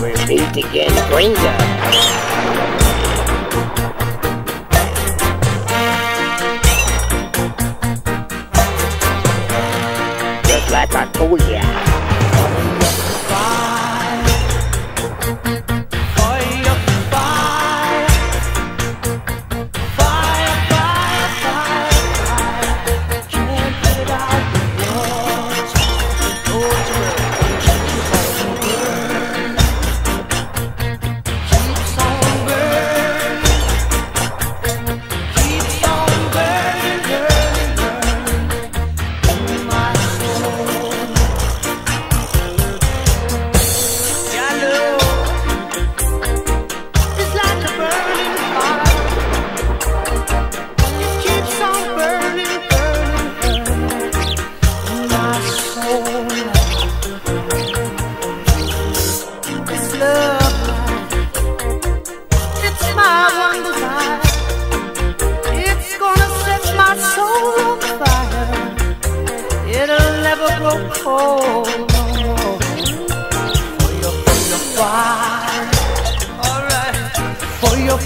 repeat again, Grinder. like I told ya.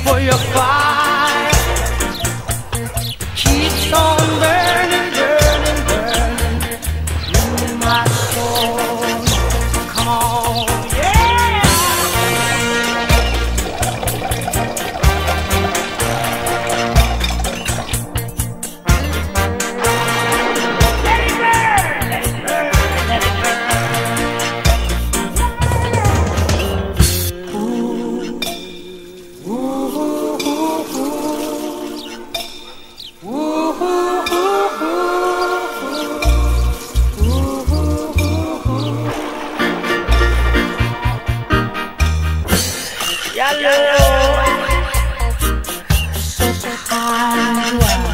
for your fire. I'm.